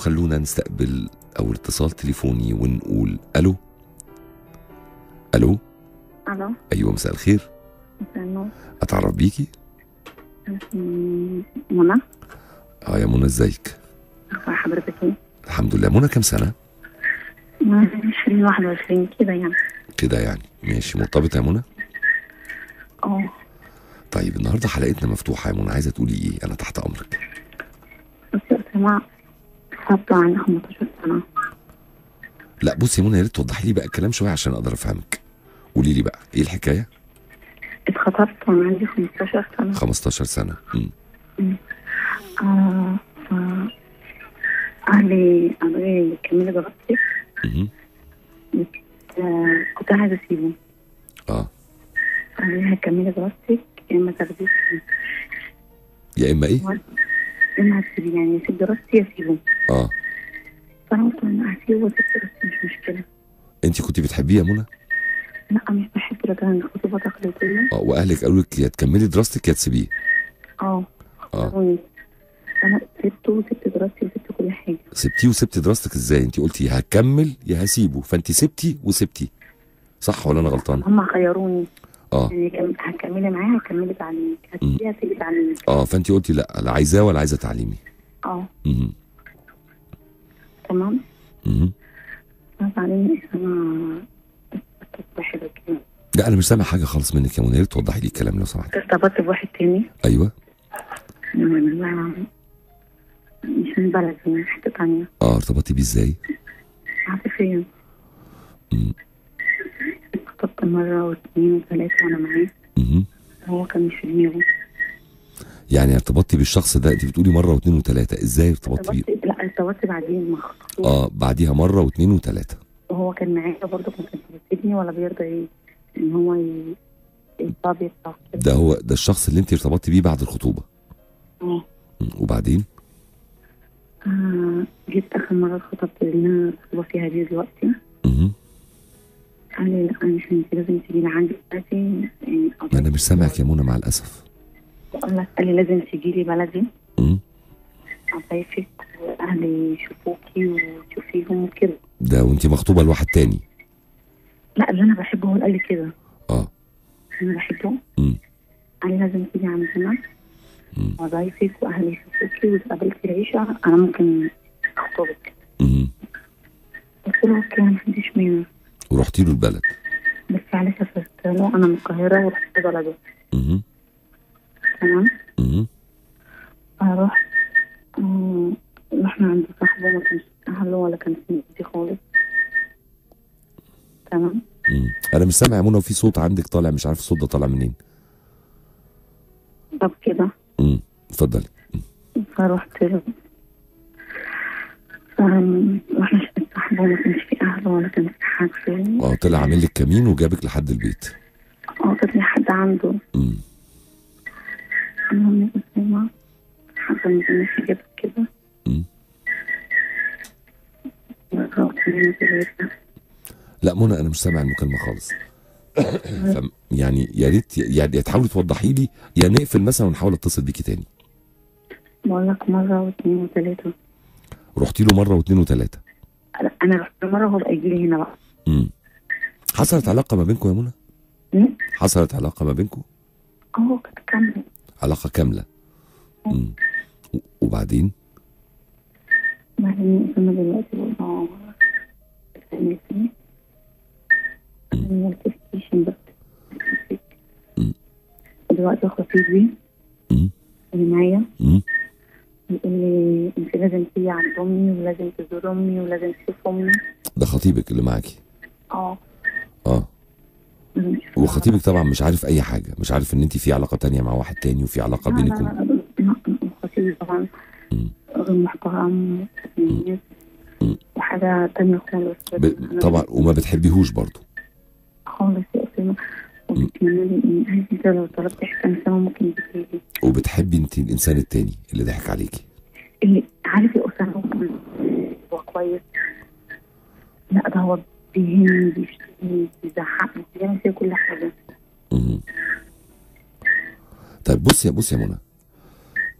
خلونا نستقبل أول اتصال تليفوني ونقول ألو؟ ألو؟ ألو؟ أيوة مساء الخير. مساء النور. أتعرف بيكي؟ منى. آه يا منى إزيك؟ حضرتك إيه؟ الحمد لله. منى كام سنة؟ 20 21 كده يعني. كده يعني. ماشي مرتبطة يا منى؟ آه طيب النهاردة حلقتنا مفتوحة يا منى. عايزة تقولي إيه؟ أنا تحت أمرك. بس يا خطبة عندي 15 سنة. لا بصي يا منى يا ريت توضحي لي بقى الكلام شوية عشان أقدر أفهمك. قولي لي بقى إيه الحكاية؟ اتخطبت وأنا عندي 15 سنة. 15 سنة. مم. آه ف أهلي قالوا لي كملي دراستك مهم. آه، كنت عايزة أسيبه. آه. قالوا لي هكملي دراستك يا إما تاخديه يا إما إيه؟ اما هتسيبي يعني اسيب دراستي اسيبه آه. فأنا قلت أنا هسيبه واسيب دراستي مش مشكلة. أنت كنت بتحبيه يا منى؟ لا مش بحب لكن الخطوبة تقليدية آه وأهلك قالوا لك يا تكملي دراستك يا تسيبيه. آه. آه. أنا سبته وسبت دراستي وسبت كل حاجة. سبتيه وسبتي دراستك إزاي؟ أنت قلتي يا هكمل يا هسيبه فأنت سبتي وسبتي. صح ولا أنا غلطان؟ هم خيروني آه. يعني كم- هتكملي معايا هكملي تعليمك هتسيبي هتسيبي تعليمك آه فانت قلتي لا لا عايزاه ولا عايزة تعليمي. آه. تمام؟ مهم. بعدين أنا كده لا أنا مش سامع حاجة خالص منك يا منى يا ريت توضحي لي الكلام لو سمحت. ارتبطت بواحد تاني. أيوه. مش من بلدي من حتة تانية. آه ارتبطتي بيه إزاي؟ عاطفيا. مرة واثنين وثلاثة وأنا معاه. هو كان مش في دماغه يعني ارتبطتي بالشخص ده انت بتقولي مرة واثنين وثلاثه إزاي ارتبطتي بيه؟ لا ارتبطت بعدين ما خطبتوش. آه بعديها مرة واثنين وثلاثه وهو كان معايا برضه ما كانش بيسيبني ولا بيرضى إيه إن هو ي- يطلع بيطلع كده ده هو ده الشخص اللي انت ارتبطتي بيه بعد الخطوبة. آه. وبعدين؟ آه، جيت آخر مرة اتخطبت اللي أنا فيها دي دلوقتي. مهم. انت لازم تجي لي عندي دلوقتي يعني ما أنا مش سامعك يا منى مع الأسف. لك قال لي لازم تجي لي بلدي. مم. عفايفك واهلي يشوفوكي وتشوفيهم وكده. ده وانت مخطوبة لواحد تاني. لا اللي أنا بحبه هو اللي قال لي كده. آه. أنا بحبه. مم. قال لي لازم تيجي عندنا. وضيفك وأهلي يشوفوكي وتقابلك في العيشة. أنا ممكن أخطبك. مهم. قلت له أوكي ما عنديش مانع ورحتي له البلد. بالفعل سافرت له أنا من القاهرة ورحت بلده. مهم. تمام. رحت آه، رحنا عند صاحبه ما كانش أهله ولا كان في نيتي خالص. تمام. أنا مش سامع يا منى وفي صوت عندك طالع مش عارف الصوت ده طالع منين. طب كده. امم اتفضلي. فرحت له. فم- صاحبه ما كانش في اهله ولا كان في حد فيه آه طلع عامل لك كمين وجابك لحد البيت. آه في حد عنده. امم المهم حصل ما كانش جاب كده. مم. مرة واتنين وتلاتة لا منى أنا مش سامع المكالمة خالص. يعني يا ريت يعني تحاولي توضحي لي يا نقفل مثلا ونحاول أتصل بيكي تاني. بقول لك مرة واتنين وتلاتة. رحتي له مرة واثنين وثلاثه لا، أنا رحت مرة وهو بقى يجي لي هنا بقى. امم حصلت علاقة ما بينكم يا منى. حصلت علاقة ما بينكم؟ آه كانت كاملة. علاقة كاملة. امم وبعدين؟ بعدين أسامة دلوقتي بقى ستيشن بقى. دلوقتي خطيبي امم اللي معايا امم بيقول لي تيجي عند امي ولازم تزور امي ولازم تشوف امي ده خطيبك اللي معاكي؟ آه. آه. وخطيبك طبعا مش عارف أي حاجة مش عارف إن أنت في علاقة تانية مع واحد تاني وفي علاقة لا، بينكم. خطيبي طبعا. محترم مم. وحاجة تانية خالص. ب... طبعا وما بتحبيهوش برضه. خالص يا عايز انت لو طلبت سوا ممكن تجيلي وبتحبي أنت الإنسان التاني اللي ضحك عليكي؟ اللي عارف يا أسامة ممكن هو كويس لا بيهني بيشتمني بيزعقني بيعمل فيا كل حاجة مم. طيب بصي يا بصي يا منى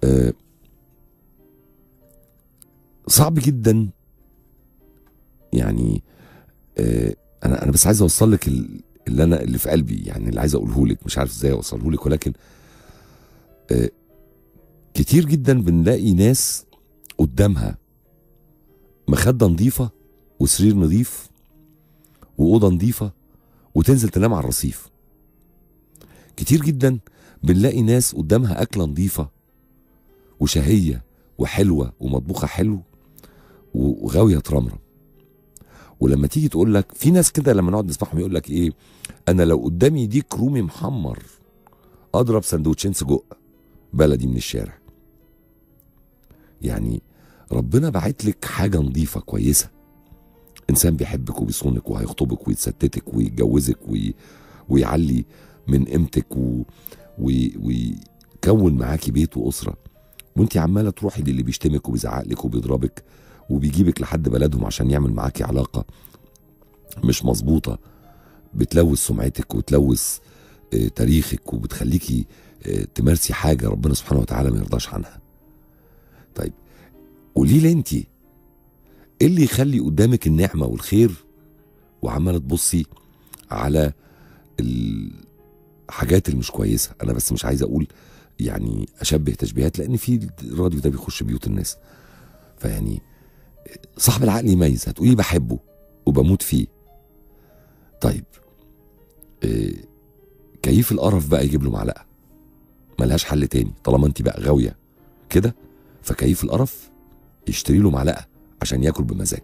آه صعب جدا يعني آه أنا أنا بس عايز أوصل لك ال- اللي أنا اللي في قلبي يعني اللي عايز أقوله لك مش عارف إزاي أوصله لك ولكن آه كتير جدا بنلاقي ناس قدامها مخدة نظيفة وسرير نظيف وأوضة نظيفة وتنزل تنام على الرصيف. كتير جدا بنلاقي ناس قدامها أكلة نظيفة وشهية وحلوة ومطبوخة حلو وغاوية ترمرم ولما تيجي تقول لك في ناس كده لما نقعد نسمعهم يقول لك إيه؟ أنا لو قدامي ديك رومي محمر أضرب سندوتشين سجق بلدي من الشارع. يعني ربنا باعت لك حاجة نظيفة كويسة. إنسان بيحبك وبيصونك وهيخطبك ويتستتك ويتجوزك وي... ويعلي من قيمتك و... وي... ويكون معاكي بيت وأسرة وانت عمالة تروحي للي بيشتمك وبيزعق لك وبيضربك وبيجيبك لحد بلدهم عشان يعمل معاكي علاقة مش مظبوطة بتلوث سمعتك وتلوث آه، تاريخك وبتخليكي آه، تمارسي حاجة ربنا سبحانه وتعالى ما يرضاش عنها. طيب قولي لي انت إيه اللي يخلي قدامك النعمة والخير؟ وعمالة تبصي على الحاجات اللي مش كويسة. أنا بس مش عايز أقول يعني أشبه تشبيهات لأن في الراديو ده بيخش بيوت الناس. فيعني صاحب العقل يميز هتقولي بحبه وبموت فيه. طيب إيه كيف القرف بقى يجيب له معلقة؟ ملهاش حل تاني طالما انت بقى غاوية كده فكيف القرف يشتري له معلقة؟ عشان ياكل بمزاج.